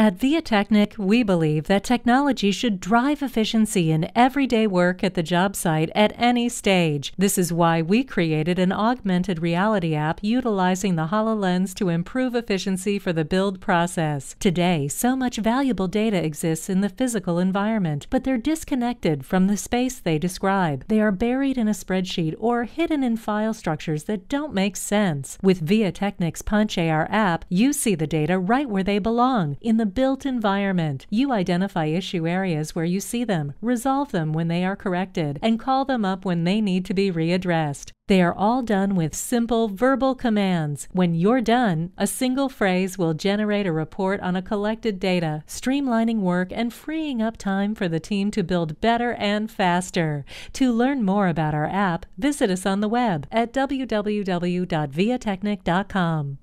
At VIATechnik, we believe that technology should drive efficiency in everyday work at the job site at any stage. This is why we created an augmented reality app utilizing the HoloLens to improve efficiency for the build process. Today, so much valuable data exists in the physical environment, but they're disconnected from the space they describe. They are buried in a spreadsheet or hidden in file structures that don't make sense. With VIATechnik's Punch AR app, you see the data right where they belong, in the built environment. You identify issue areas where you see them, resolve them when they are corrected, and call them up when they need to be readdressed. They are all done with simple verbal commands. When you're done, a single phrase will generate a report on a collected data, streamlining work and freeing up time for the team to build better and faster. To learn more about our app, visit us on the web at www.viatechnik.com.